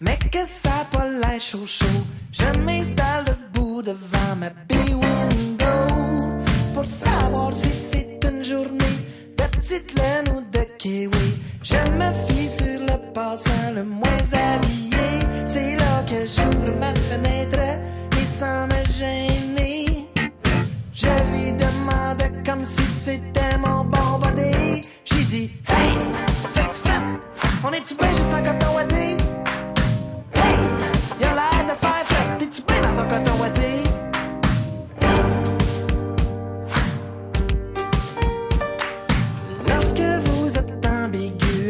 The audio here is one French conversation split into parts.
mais que ça pas l'air chaud chaud, je m'installe debout devant ma bay window pour savoir si c'est une journée de petite laine ou de kiwi. Je me fie sur le passant le moins habillé. C'est là que j'ouvre ma fenêtre et sans me gêner. Je lui demande comme si c'était mon bon. J'ai dit, hey, fais-tu fret? On est-tu bien juste en coton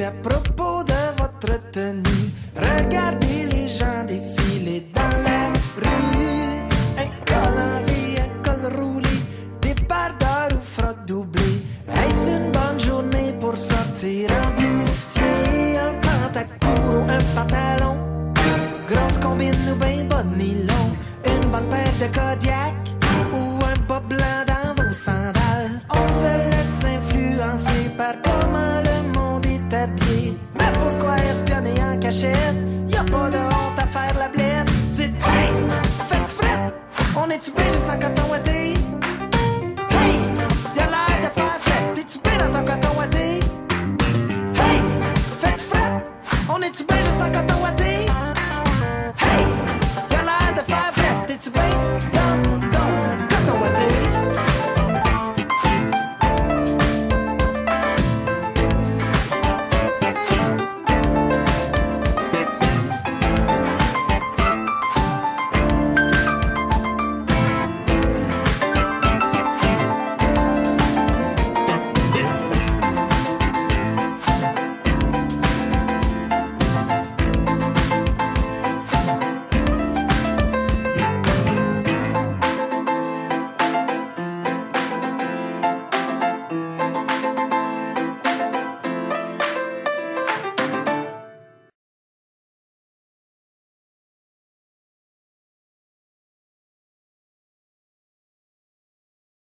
à propos de votre tenue, regardez les gens défiler dans la rue. Un col en vie, un col roulé, des bardeurs ou frocs doublés. Est-ce une bonne journée pour sortir en bustier? Un pantacourt ou un pantalon? Grosse combine ou bas de nylon? Une bonne paire de Kodiak ou un bas blanc dans vos sandales? On se laisse influencer par cachette? Y a pas de honte à faire la blette. Dites, hey, faites fret! On est-tu bien juste en coton?